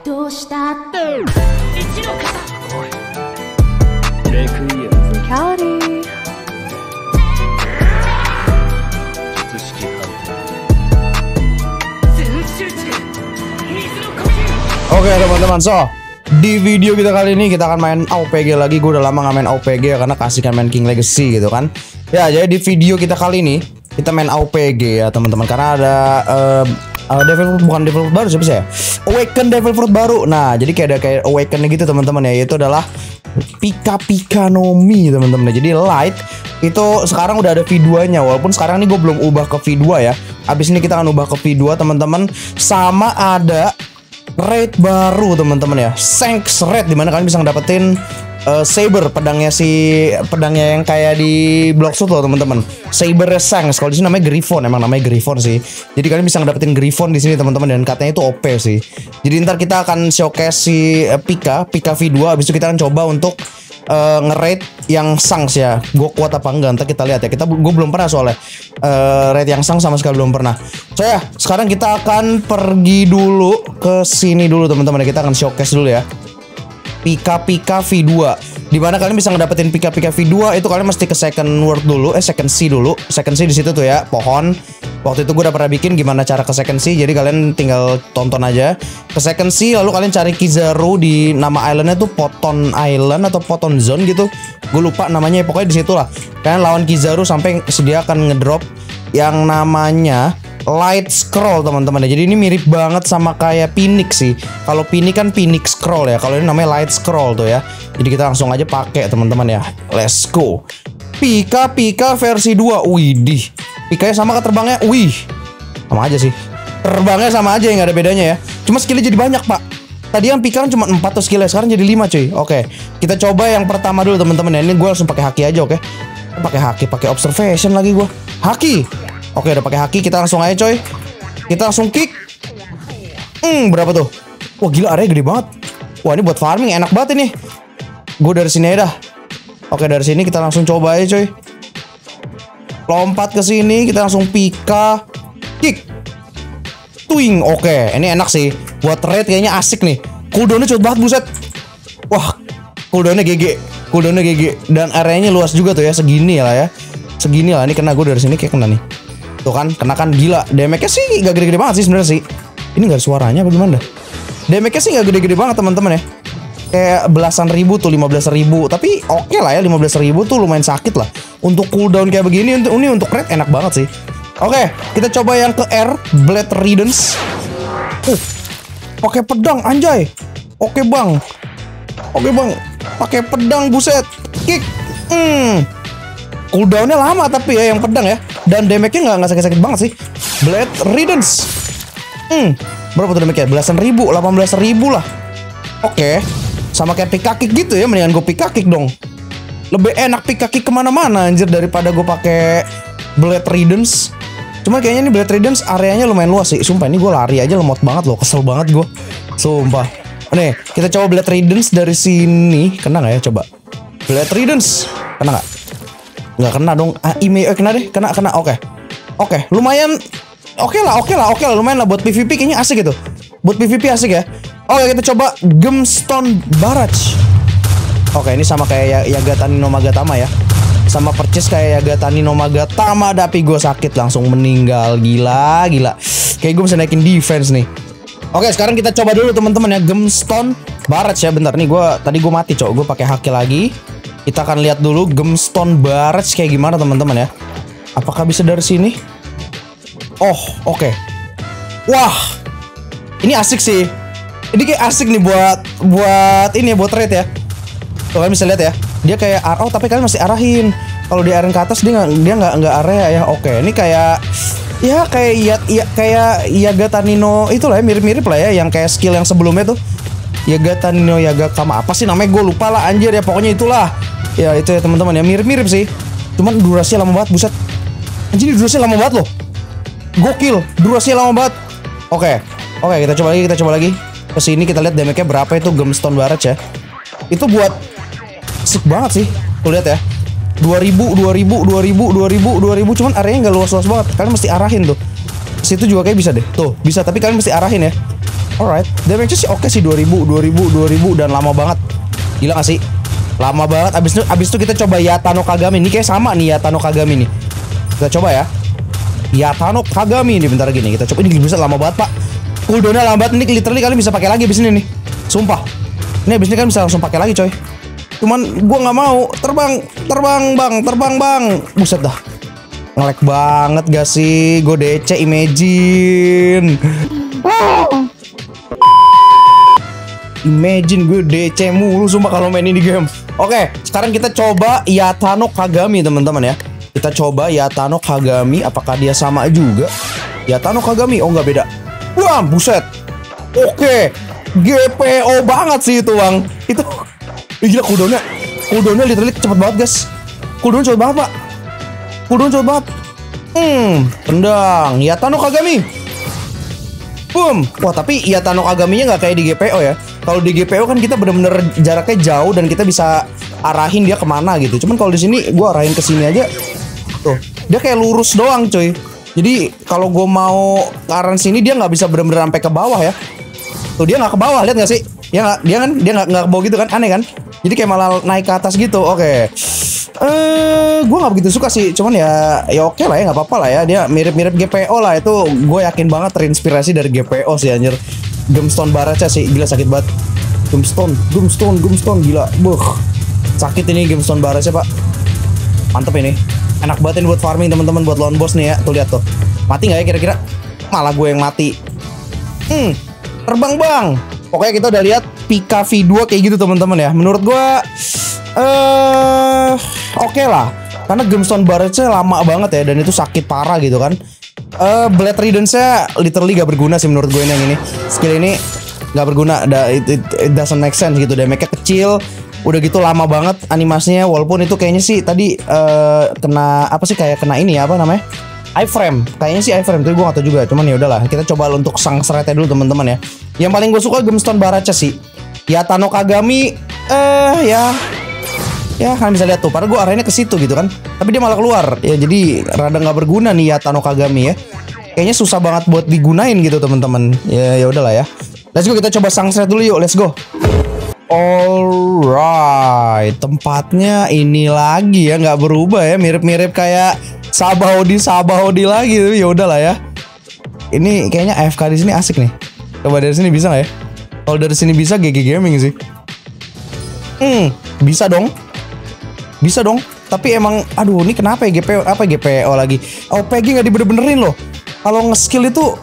どうしたってレクイエム Cowdy. 術式判 Oke teman-teman, so di video kita kali ini kita akan main AOPG lagi. Gue udah lama gak main AOPG ya, karena kasihkan main King Legacy gitu kan. Ya, jadi di video kita kali ini kita main AOPG ya teman-teman, karena ada eh, eh, developer bukan developer baru siapa sih ya? Awaken developer baru. Nah, jadi kayak ada kayak Awaken gitu teman-teman ya, yaitu adalah Pika Pika Nomi teman-teman. Jadi Light itu sekarang udah ada V2 nya walaupun sekarang ini gue belum ubah ke V2 ya. Abis ini kita akan ubah ke V2 teman-teman. Sama ada raid baru teman-teman ya Shanks raid di mana kalian bisa ngedapetin uh, saber pedangnya si pedangnya yang kayak di blok teman-teman saber Shanks kalau di sini namanya Griffon emang namanya Griffon sih jadi kalian bisa ngedapetin Griffon di sini teman-teman dan katanya itu OP sih jadi ntar kita akan showcase si uh, Pika Pika V2 abis itu kita akan coba untuk uh, yang Sangs ya. Gue kuat apa enggak ntar kita lihat ya. Kita gue belum pernah soalnya uh, raid yang Sang sama sekali belum pernah. So ya, sekarang kita akan pergi dulu ke sini dulu teman-teman. Kita akan showcase dulu ya. Pika Pika V2 Di mana kalian bisa ngedapetin Pika Pika V2 Itu kalian mesti ke second word dulu Eh second C dulu. Second C di situ tuh ya Pohon. Waktu itu gue udah pernah bikin gimana cara ke second C Jadi kalian tinggal tonton aja. Ke second C lalu kalian cari Kizaru Di nama islandnya tuh Poton Island Atau Poton Zone gitu. Gue lupa namanya Pokoknya di situ lah. Kalian lawan Kizaru sampai dia akan ngedrop Yang namanya light scroll teman-teman ya. Jadi ini mirip banget sama kayak Phoenix sih. Kalau Phoenix kan Phoenix scroll ya. Kalau ini namanya light scroll tuh ya. Jadi kita langsung aja pakai teman-teman ya. Let's go. Pika Pika versi 2. Widih. Pikanya sama ke terbangnya. Wih. Sama aja sih. Terbangnya sama aja ya nggak ada bedanya ya. Cuma skillnya jadi banyak, Pak. Tadi yang Pika kan cuma 4 tuh skillnya, sekarang jadi 5 cuy. Oke. Kita coba yang pertama dulu teman-teman ya. Ini gue langsung pakai haki aja, oke. Pakai haki, pakai observation lagi gue. Haki. Oke, udah pakai haki, kita langsung aja coy. Kita langsung kick. Hmm, berapa tuh? Wah, gila area gede banget. Wah, ini buat farming enak banget ini. Gue dari sini aja dah. Oke, dari sini kita langsung coba aja coy. Lompat ke sini, kita langsung pika. Kick. Twing. Oke, ini enak sih. Buat raid kayaknya asik nih. Cooldownnya cepet banget buset. Wah, cooldownnya GG. Cooldownnya GG. Dan areanya luas juga tuh ya, segini lah ya. Segini lah, ini kena gue dari sini kayak kena nih. Tuh kan, kena kan gila. Damage-nya sih gak gede-gede banget sih sebenarnya sih. Ini gak ada suaranya apa gimana? Damage-nya sih gak gede-gede banget teman-teman ya. Kayak belasan ribu tuh, 15 ribu. Tapi oke lah ya, 15 ribu tuh lumayan sakit lah. Untuk cooldown kayak begini, untuk ini untuk red enak banget sih. Oke, kita coba yang ke R, Blade Riddance. Uh, pakai pedang anjay. Oke bang, oke bang, pakai pedang buset, kick. Hmm, cooldownnya lama tapi ya yang pedang ya. Dan damage-nya nggak nggak sakit-sakit banget sih. Blade Riddance. Hmm berapa tuh damage-nya? Belasan ribu 18 ribu lah. Oke sama kayak pick kick gitu ya mendingan gue pick kick dong. Lebih enak pick kick ke mana-mana anjir daripada gue pakai Blade Riddance. Cuma kayaknya ini Blade Riddance areanya lumayan luas sih. Sumpah ini gue lari aja lemot banget loh kesel banget gue sumpah. Nih kita coba Blade Riddance dari sini. Kena nggak ya coba? Blade Riddance. Kena nggak nggak kena dong. Ah, email eh, kena deh. Kena kena. Oke. Oke lumayan. Oke lah oke lah oke lah. Lumayan lah buat PVP kayaknya asik gitu. Buat PVP asik ya. Oke kita coba Gemstone Barrage. Oke ini sama kayak ya- Yagatani no Magatama ya. Sama percis kayak Yagatani no Magatama. Tapi gue sakit langsung meninggal. Gila gila. Kayak gue bisa naikin defense nih. Oke sekarang kita coba dulu teman-teman ya. Gemstone Barrage ya. Bentar nih gue tadi gue mati cok. Gue pakai haki lagi kita akan lihat dulu Gemstone Barrage kayak gimana teman-teman ya. Apakah bisa dari sini? Oh, oke. Wah. Ini asik sih. Ini kayak asik nih buat buat ini buat trade ya. Tuh kalian bisa lihat ya. Dia kayak oh tapi kalian masih arahin. Kalau di arahin ke atas dia nggak dia nggak nggak area ya. Oke, ini kayak ya kayak ya, ya kayak Yaga Tanino itulah ya mirip-mirip lah ya yang kayak skill yang sebelumnya tuh. Yaga Tanino Yaga Kama apa sih namanya gue lupa lah anjir ya pokoknya itulah ya itu ya teman-teman ya. Mirip-mirip sih. Cuman durasinya lama banget buset. Anjir ini durasinya lama banget loh. Gokil durasinya lama banget. Oke oke kita coba lagi kita coba lagi. Ke sini kita lihat damage-nya berapa itu Gemstone Barrage ya. Itu buat asik banget sih. Tuh lihat ya. 2000 2000 2000 2000 2000 cuman areanya nggak luas-luas banget. Kalian mesti arahin tuh. Situ juga kayak bisa deh. Tuh bisa tapi kalian mesti arahin ya. Alright, damage sih oke sih 2000, 2000, 2000 dan lama banget. Gila gak sih? Lama banget. Abis itu, abis itu kita coba Yatano Kagami. Ini kayak sama nih Yatano Kagami nih. Kita coba ya. Yatano Kagami nih bentar gini. Kita coba ini bisa lama banget pak. Cooldownnya lambat nih. Literally kalian bisa pakai lagi abis ini nih. Sumpah. Ini abis ini kan bisa langsung pakai lagi coy. Cuman gua nggak mau terbang, terbang bang, terbang bang. Buset dah. Ngelek banget gak sih? Gue DC imagine. Imagine gue DC mulu sumpah kalau main ini game. Oke, sekarang kita coba Yatano Kagami teman-teman ya. Kita coba Yatano Kagami apakah dia sama juga? Yatano Kagami oh nggak beda. Wah, buset. Oke. GPO banget sih itu, Bang. Itu Ih, gila cooldownnya. Cooldownnya literally cepet banget, guys. Cooldown cepet banget, Pak. Cooldown cepet banget. Hmm, tendang. Yatano Kagami. Boom. Wah tapi Yatano Kagaminya nggak kayak di GPO ya. Kalau di GPO kan kita bener-bener jaraknya jauh dan kita bisa arahin dia ke mana gitu. Cuman kalau di sini gue arahin ke sini aja. Tuh, dia kayak lurus doang, coy. Jadi kalau gue mau ke arah sini dia nggak bisa bener-bener sampai ke bawah ya. Tuh dia nggak ke bawah, lihat nggak sih? Ya nggak, dia kan dia nggak nggak bawah gitu kan, aneh kan? Jadi kayak malah naik ke atas gitu. Oke. Eh, gue nggak begitu suka sih. Cuman ya, ya oke lah ya, nggak apa-apa lah ya. Dia mirip-mirip GPO lah. Itu gue yakin banget terinspirasi dari GPO sih anjir. Gemstone Baracha sih, gila sakit banget. Gemstone, Gemstone, Gemstone, gila. Buh, sakit ini Gemstone Baracha pak. Mantep ini. Enak banget ini buat farming teman-teman, buat lawan boss nih ya. Tuh lihat tuh. Mati nggak ya kira-kira? Malah gue yang mati. Hmm, terbang bang. Pokoknya kita udah lihat Pika V2 kayak gitu teman-teman ya. Menurut gue eh oke lah. Karena Gemstone Barrage lama banget ya dan itu sakit parah gitu kan. Eh Blade Riddance-nya literally gak berguna sih menurut gue ini yang ini. Skill ini gak berguna. Da, it, it, it doesn't make sense gitu. Damage-nya kecil. Udah gitu lama banget animasinya walaupun itu kayaknya sih tadi eh kena apa sih kayak kena ini ya apa namanya? iframe kayaknya sih iframe tapi gue gak tau juga cuman ya udahlah kita coba untuk sang seretnya dulu teman-teman ya yang paling gue suka gemstone baracha sih ya Tano Kagami eh ya ya kalian bisa lihat tuh padahal gue arahnya ke situ gitu kan tapi dia malah keluar ya jadi rada nggak berguna nih ya Tano Kagami ya kayaknya susah banget buat digunain gitu teman-teman ya ya udahlah ya let's go kita coba sang seret dulu yuk let's go Alright, tempatnya ini lagi ya nggak berubah ya, mirip-mirip kayak Sabaudi Sabaudi lagi tapi ya udahlah ya. Ini kayaknya AFK di sini asik nih. Coba dari sini bisa nggak ya? Kalau dari sini bisa GG Gaming sih. Hmm, bisa dong. Bisa dong. Tapi emang, aduh ini kenapa ya GPO apa GPO lagi? OPG nggak dibener-benerin loh. Kalau nge-skill itu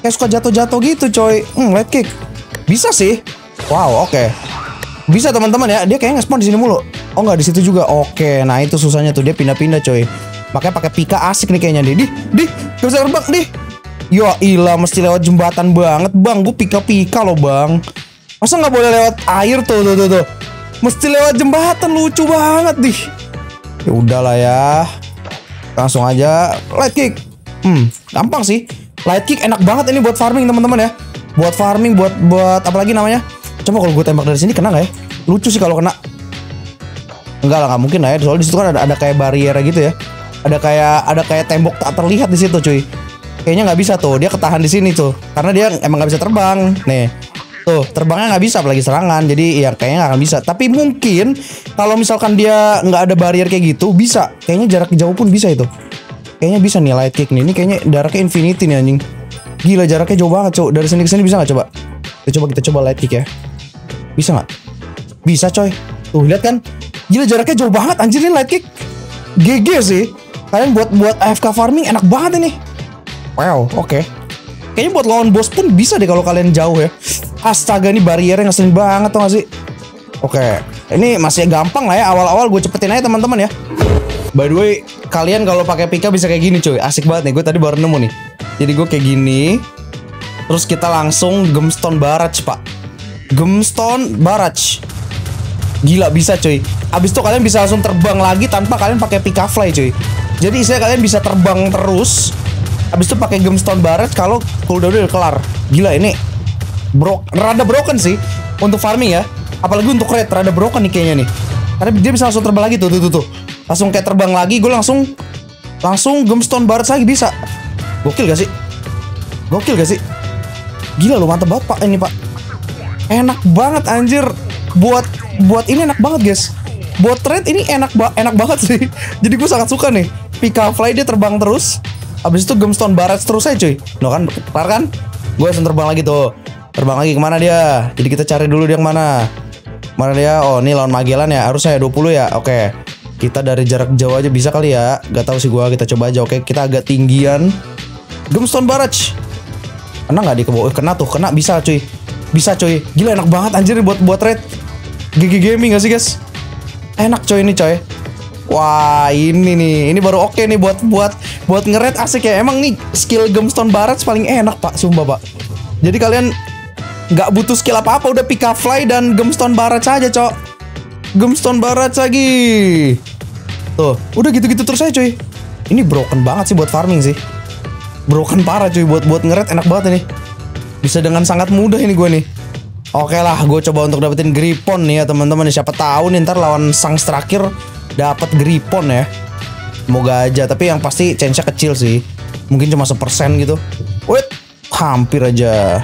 kayak suka jatuh-jatuh gitu coy. Hmm, light kick. Bisa sih. Wow, oke. Bisa teman-teman ya, dia kayaknya nge-spawn di sini mulu. Oh nggak di situ juga. Oke, nah itu susahnya tuh dia pindah-pindah coy. Makanya pakai pika asik nih kayaknya deh. Di, di, gak bisa terbang di. Yo ilah mesti lewat jembatan banget bang. Gue pika-pika loh bang. Masa nggak boleh lewat air tuh tuh tuh tuh. Mesti lewat jembatan lucu banget dih. Ya udahlah ya. Langsung aja light kick. Hmm, gampang sih. Light kick enak banget ini buat farming teman-teman ya. Buat farming, buat buat apa lagi namanya? Coba kalau gue tembak dari sini kena nggak ya? Lucu sih kalau kena. Enggak lah, nggak mungkin lah ya. Soalnya di situ kan ada, ada kayak barrier gitu ya. Ada kayak ada kayak tembok tak terlihat di situ, cuy. Kayaknya nggak bisa tuh. Dia ketahan di sini tuh. Karena dia emang nggak bisa terbang. Nih. Tuh, terbangnya nggak bisa apalagi serangan. Jadi ya kayaknya nggak akan bisa. Tapi mungkin kalau misalkan dia nggak ada barrier kayak gitu, bisa. Kayaknya jarak jauh pun bisa itu. Kayaknya bisa nih light kick nih. Ini kayaknya jaraknya infinity nih anjing. Gila jaraknya jauh banget, cuy. Dari sini ke sini bisa nggak coba? Kita coba kita coba light kick ya. Bisa nggak? Bisa coy. Tuh lihat kan? Gila jaraknya jauh banget anjir nih light kick. GG sih. Kalian buat buat AFK farming enak banget ini. Wow, oke. Kayaknya buat lawan bos pun bisa deh kalau kalian jauh ya. Astaga ini barriernya ngeselin banget tuh gak sih? Oke, ini masih gampang lah ya. Awal-awal gue cepetin aja teman-teman ya. By the way, kalian kalau pakai pika bisa kayak gini cuy. Asik banget nih. Gue tadi baru nemu nih. Jadi gue kayak gini. Terus kita langsung gemstone barrage pak. Gemstone barrage. Gila bisa cuy. Abis itu kalian bisa langsung terbang lagi tanpa kalian pakai pika fly cuy. Jadi istilah kalian bisa terbang terus. Abis itu pakai gemstone barrage kalau cooldown udah kelar. Gila ini bro rada broken sih untuk farming ya. Apalagi untuk red rada broken nih kayaknya nih. Karena dia bisa langsung terbang lagi tuh tuh tuh. tuh. Langsung kayak terbang lagi, gue langsung langsung gemstone barrage lagi bisa. Gokil gak sih? Gokil gak sih? Gila lu mantep banget pak ini pak. Enak banget anjir. Buat buat ini enak banget guys. Buat trade ini enak ba enak banget sih. Jadi gue sangat suka nih. Pika Fly dia terbang terus. Abis itu Gemstone Barrage terus aja cuy. No kan, kelar kan? Gue langsung terbang lagi tuh. Terbang lagi ke mana dia? Jadi kita cari dulu dia yang mana. Dia? Oh ini lawan Magellan ya. Harusnya 20 ya. Oke. Kita dari jarak jauh aja bisa kali ya. Gak tahu sih gua. Kita coba aja. Oke. Kita agak tinggian. Gemstone Barrage. Kena nggak di ke bawah? Kena tuh. Kena bisa cuy. Bisa cuy. Gila enak banget anjir buat buat red. GG Gaming gak sih guys? Enak coy ini coy. Wah ini nih, ini baru oke nih buat buat buat ngeret asik ya. Emang nih skill Gemstone Barrage paling enak pak, sumpah pak. Jadi kalian nggak butuh skill apa-apa, udah Pika Fly dan Gemstone Barrage aja cok. Gemstone Barrage lagi. Tuh, udah gitu-gitu terus aja cuy. Ini broken banget sih buat farming sih. Broken parah cuy buat buat ngeret enak banget ini. Bisa dengan sangat mudah ini gue nih. Oke lah, gue coba untuk dapetin Gripon nih ya teman-teman. Siapa tahu nih ntar lawan sang terakhir dapat Gripon ya. Semoga aja, tapi yang pasti chance-nya kecil sih. Mungkin cuma sepersen gitu. Wait, hampir aja.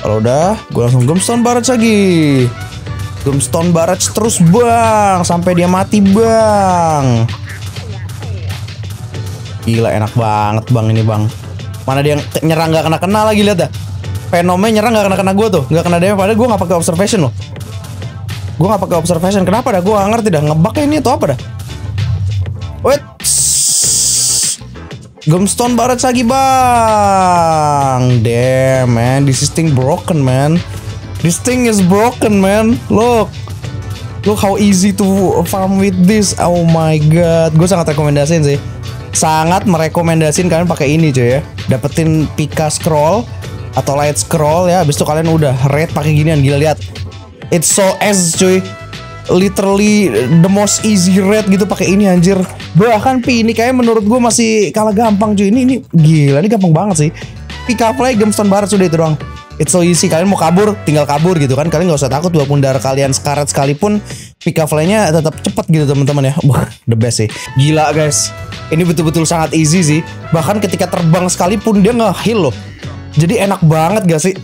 Kalau udah, gue langsung gemstone barrage lagi. Gemstone barrage terus bang, sampai dia mati bang. Gila enak banget bang ini bang. Mana dia yang nyerang nggak kena kena lagi lihat dah. Fenomena nyerang nggak kena kena gue tuh, nggak kena damage. Padahal gue nggak pakai observation loh. Gue nggak pakai observation. Kenapa dah? Gue nggak ngerti dah. Ngebug ini atau apa dah? Wait. Gemstone barat lagi bang. Damn man, this is thing broken man. This thing is broken man. Look. Look how easy to farm with this. Oh my god. Gue sangat rekomendasiin sih. Sangat merekomendasiin kalian pakai ini cuy ya. Dapetin Pika Scroll atau Light Scroll ya. Habis itu kalian udah red pakai ginian gila lihat. It's so S cuy. Literally the most easy red gitu pakai ini anjir. Bahkan Pi ini kayak menurut gue masih kalah gampang cuy. Ini ini gila ini gampang banget sih. Pika Fly Gemstone Barat sudah itu doang. It's so easy. Kalian mau kabur tinggal kabur gitu kan. Kalian nggak usah takut walaupun darah kalian sekarat sekalipun. Pika Fly-nya tetap cepat gitu teman-teman ya. Wah the best sih. Gila guys. Ini betul-betul sangat easy sih. Bahkan ketika terbang sekalipun dia nge-heal loh. Jadi enak banget gak sih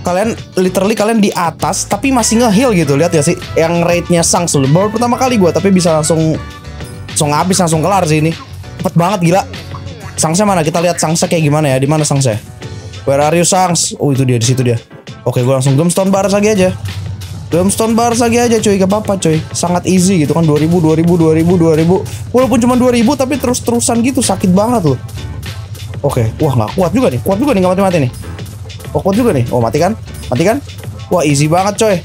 kalian literally kalian di atas tapi masih nge-heal gitu lihat ya sih yang rate-nya dulu baru pertama kali gua tapi bisa langsung langsung habis langsung kelar sih ini cepet banget gila Sangsnya mana kita lihat Sangsnya kayak gimana ya di mana Sangsnya Where are you Sangs? Oh itu dia di situ dia. Oke, gue langsung gemstone bars lagi aja. Gemstone bars lagi aja cuy, gak apa-apa cuy. Sangat easy gitu kan 2000 2000 2000 2000. Walaupun cuma 2000 tapi terus-terusan gitu sakit banget loh. Oke, wah nggak kuat juga nih. Kuat juga nih nggak mati-mati nih. Oh, juga nih. Oh, mati kan? Mati kan? Wah, easy banget coy.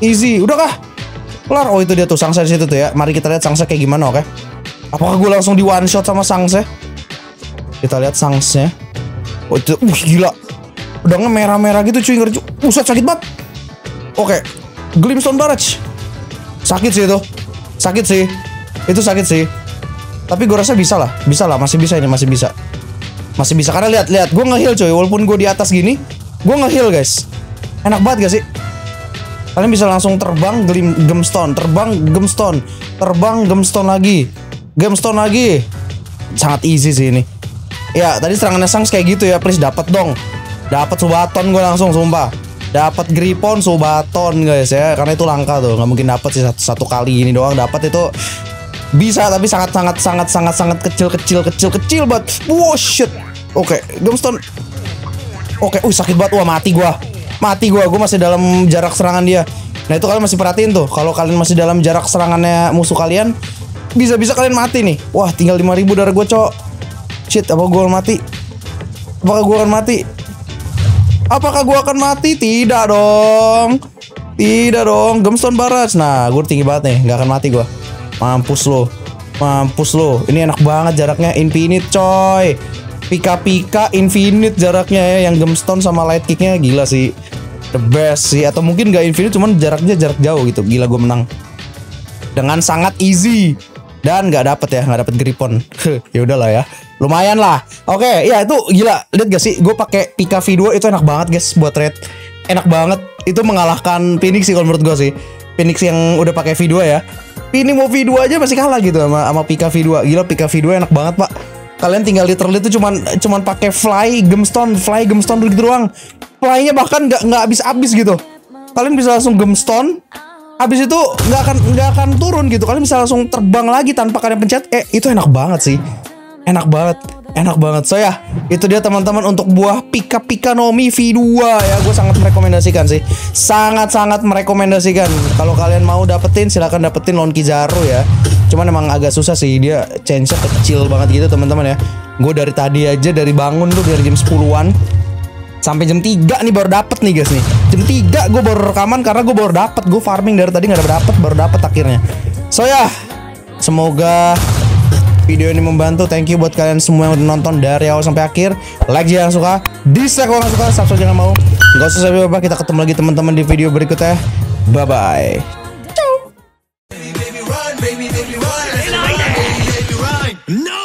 Easy. Udah kah? Kelar. Oh, itu dia tuh Sangsa di situ tuh ya. Mari kita lihat Sangsa kayak gimana, oke? Apakah gue langsung di one shot sama Sangsa? Kita lihat Sangsnya. Oh itu, uh, gila. Pedangnya merah-merah gitu cuy, ngeri. Pusat sakit banget. Oke, Glimstone Barrage. Sakit sih itu. Sakit sih. Itu sakit sih. Tapi gue rasa bisa lah, bisa lah, masih bisa ini, masih bisa. Masih bisa karena lihat, lihat, gue nge-heal coy, walaupun gue di atas gini, gue nge-heal guys. Enak banget gak sih? Kalian bisa langsung terbang glim, gemstone, terbang gemstone, terbang gemstone lagi, gemstone lagi. Sangat easy sih ini. Ya, tadi serangannya Sangs kayak gitu ya, please dapat dong. Dapat Subaton gue langsung sumpah. Dapat Gripon Subaton guys ya, karena itu langka tuh, nggak mungkin dapat sih satu, satu kali ini doang dapat itu bisa tapi sangat sangat sangat sangat sangat kecil kecil kecil kecil banget. Wow shit. Oke, Gemstone. Oke, uh sakit banget wah mati gua. Mati gua, gua masih dalam jarak serangan dia. Nah, itu kalian masih perhatiin tuh, kalau kalian masih dalam jarak serangannya musuh kalian, bisa-bisa kalian mati nih. Wah, tinggal 5000 darah gua, Cok. Shit, apa akan mati? Apakah gua akan mati? Apakah gua akan mati? Tidak dong. Tidak dong. Gemstone Barrage. Nah, gue tinggi banget nih. Nggak akan mati gua. Mampus lo. Mampus lo. Ini enak banget jaraknya infinite, coy. Pika-pika infinite jaraknya ya. Yang gemstone sama light kicknya gila sih. The best sih. Atau mungkin nggak infinite, cuman jaraknya jarak jauh gitu. Gila gue menang. Dengan sangat easy dan nggak dapet ya nggak dapet gripon ya udahlah ya lumayan lah oke ya itu gila lihat gak sih gue pakai Pika V2 itu enak banget guys buat trade enak banget itu mengalahkan Phoenix sih kalau menurut gue sih Phoenix yang udah pakai V2 ya ini mau V2 aja masih kalah gitu sama sama Pika V2 gila Pika V2 enak banget pak. Kalian tinggal literally tuh cuman cuman pakai fly gemstone fly gemstone gitu doang. Flynya bahkan nggak nggak habis habis gitu. Kalian bisa langsung gemstone habis itu nggak akan nggak akan turun gitu. Kalian bisa langsung terbang lagi tanpa kalian pencet. Eh itu enak banget sih. Enak banget enak banget. So ya itu dia teman-teman untuk buah Pika Pika Nomi V2 ya gue sangat merekomendasikan sih. Sangat sangat merekomendasikan. Kalau kalian mau dapetin silahkan dapetin Lon Kizaru ya. Cuman emang agak susah sih. Dia change kecil banget gitu teman-teman ya. Gue dari tadi aja dari bangun tuh dari jam 10-an sampai jam 3 nih baru dapet nih guys nih. Jam 3 gue baru rekaman karena gue baru dapet. Gue farming dari tadi nggak dapet baru dapet akhirnya. So ya semoga video ini membantu. Thank you buat kalian semua yang udah nonton dari awal sampai akhir. Like jika suka dislike kalau nggak suka subscribe jangan mau. Nggak usah sampai apa kita ketemu lagi teman-teman di video berikutnya. Bye bye. No!